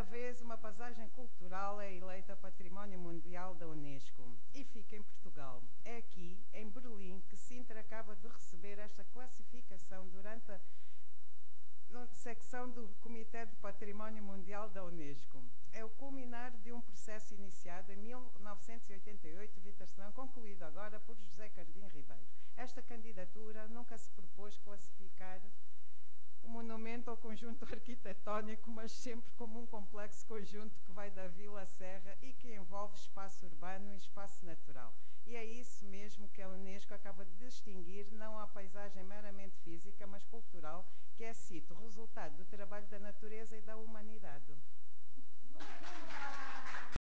primeira vez, uma paisagem cultural é eleita Património Mundial da Unesco e fica em Portugal. É aqui, em Berlim, que Sintra acaba de receber esta classificação durante a secção do Comitê de Património Mundial da Unesco. É o culminar de um processo iniciado em 1988, Vitor Senão, concluído agora por José Cardim Ribeiro. Esta candidatura não conjunto arquitetônico, mas sempre como um complexo conjunto que vai da Vila à Serra e que envolve espaço urbano e espaço natural. E é isso mesmo que a Unesco acaba de distinguir, não a paisagem meramente física, mas cultural, que é sítio, resultado do trabalho da natureza e da humanidade